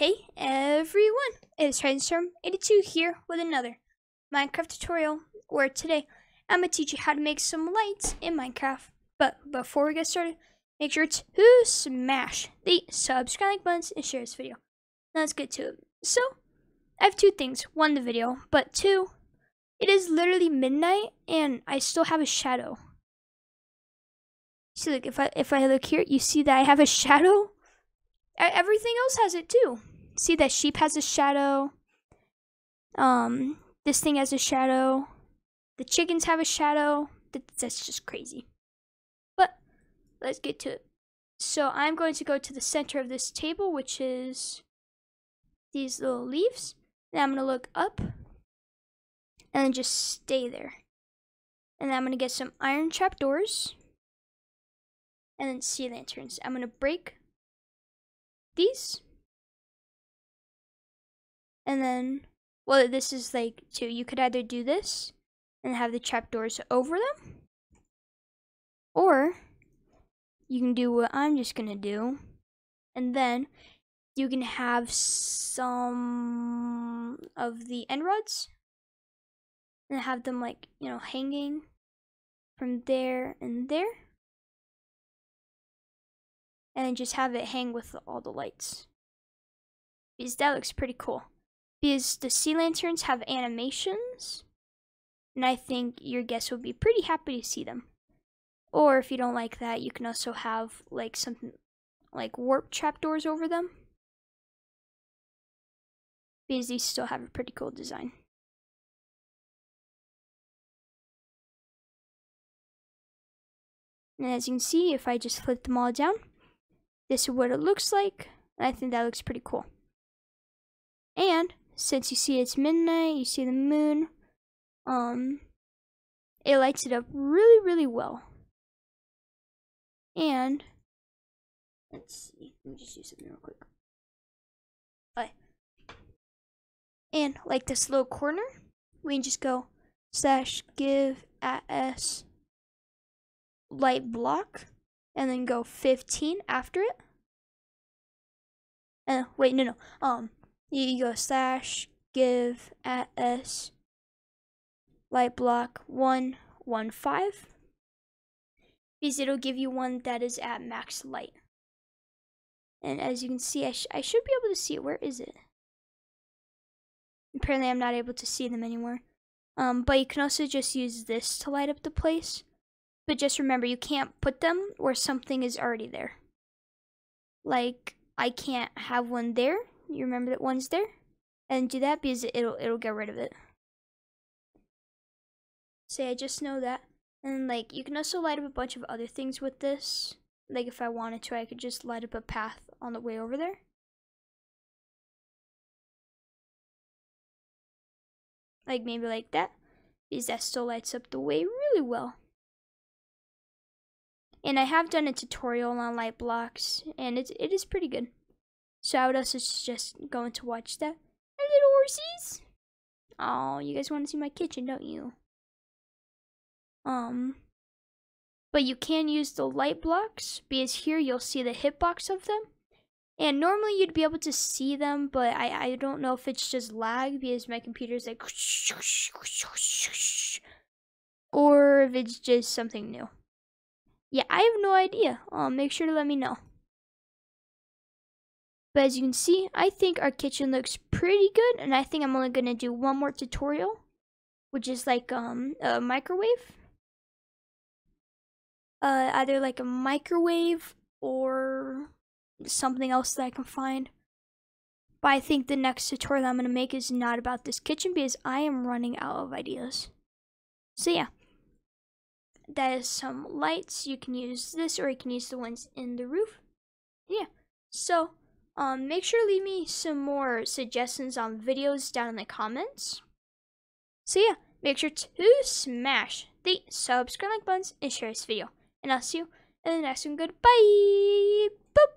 Hey everyone, it is HorizonStorm82 here with another Minecraft tutorial where today I'm going to teach you how to make some lights in Minecraft. But before we get started, make sure to smash the subscribe buttons and share this video. Now let's get to it. So, I have two things. One, the video, but two, it is literally midnight and I still have a shadow. See, look, if I, if I look here, you see that I have a shadow? everything else has it too. See that sheep has a shadow. Um, this thing has a shadow. The chickens have a shadow. That's just crazy. But let's get to it. So I'm going to go to the center of this table, which is these little leaves. And I'm going to look up and just stay there. And then I'm going to get some iron trapdoors and then sea lanterns. I'm going to break these. And then, well, this is like two. You could either do this and have the trapdoors over them, or you can do what I'm just gonna do, and then you can have some of the end rods and have them like, you know, hanging from there and there and then just have it hang with all the lights. Because that looks pretty cool. Because the sea lanterns have animations, and I think your guests would be pretty happy to see them. Or if you don't like that, you can also have like something like warp trapdoors over them. Because these still have a pretty cool design. And as you can see, if I just flip them all down, this is what it looks like. And I think that looks pretty cool. And since you see it's midnight, you see the moon, um, it lights it up really, really well. And let's see, let me just do something real quick. Okay. And like this little corner, we can just go slash give at s light block and then go 15 after it. And wait, no, no. Um, you go slash give at s light block one one five because it'll give you one that is at max light. And as you can see, I, sh I should be able to see it. Where is it? Apparently, I'm not able to see them anymore. Um, but you can also just use this to light up the place. But just remember, you can't put them where something is already there. Like, I can't have one there. You remember that one's there? And do that because it'll, it'll get rid of it. Say, I just know that. And, like, you can also light up a bunch of other things with this. Like, if I wanted to, I could just light up a path on the way over there. Like, maybe like that. Because that still lights up the way really well. And I have done a tutorial on light blocks, and it, it is pretty good. So I would also suggest going to watch that. And little horsies! Oh, you guys want to see my kitchen, don't you? Um, but you can use the light blocks, because here you'll see the hitbox of them. And normally you'd be able to see them, but I, I don't know if it's just lag because my computer's like or if it's just something new. Yeah, I have no idea. Um, make sure to let me know. But as you can see, I think our kitchen looks pretty good, and I think I'm only gonna do one more tutorial, which is like um a microwave. Uh, either like a microwave or something else that I can find. But I think the next tutorial I'm gonna make is not about this kitchen because I am running out of ideas. So yeah that is some lights. You can use this or you can use the ones in the roof. Yeah. So, um, make sure leave me some more suggestions on videos down in the comments. So yeah, make sure to smash the subscribe like buttons and share this video. And I'll see you in the next one. Goodbye. Boop.